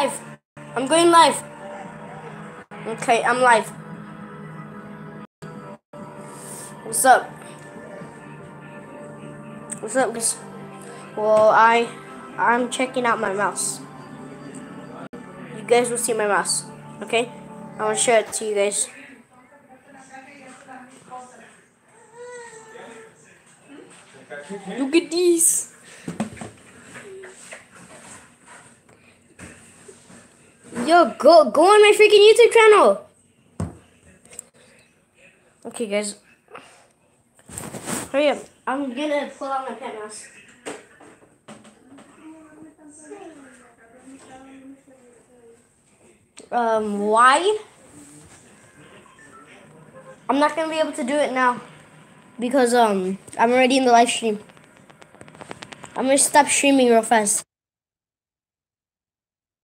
live. I'm going live. Okay, I'm live. What's up? What's up, guys? Well, I, I'm checking out my mouse. You guys will see my mouse, okay? I to show it to you guys. Look at these. Yo, go go on my freaking YouTube channel. Okay, guys. Hurry up. I'm gonna pull out my pet mouse. Um, why? I'm not gonna be able to do it now because um I'm already in the live stream. I'm gonna stop streaming real fast.